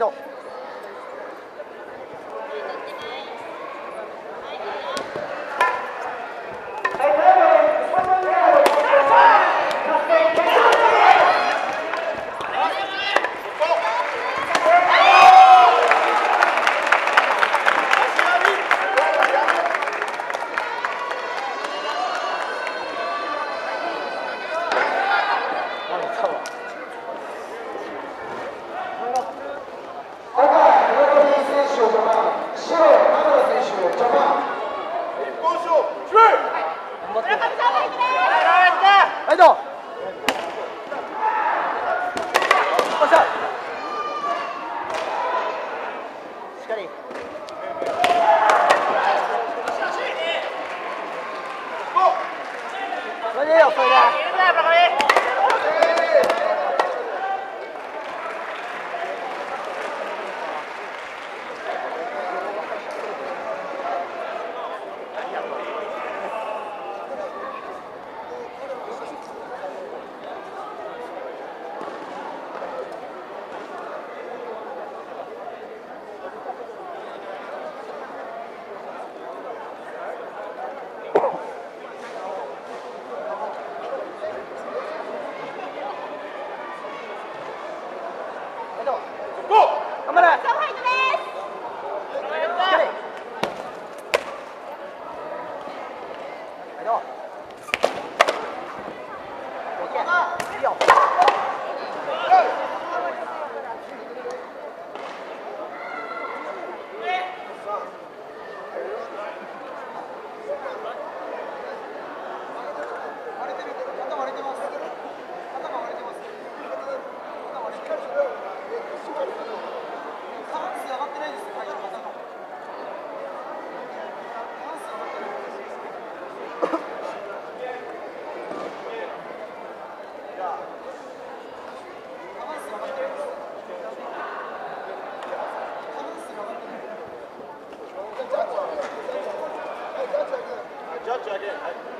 ど Go 你。jacket.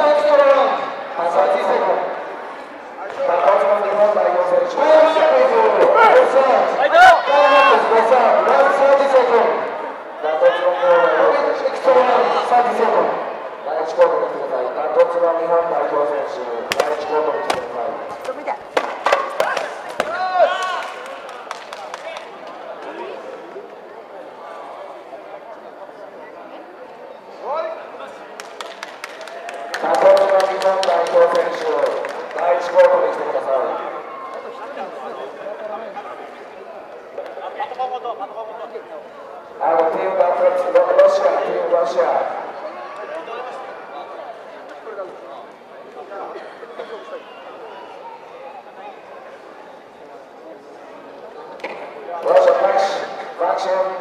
Russell Max, Roxanne.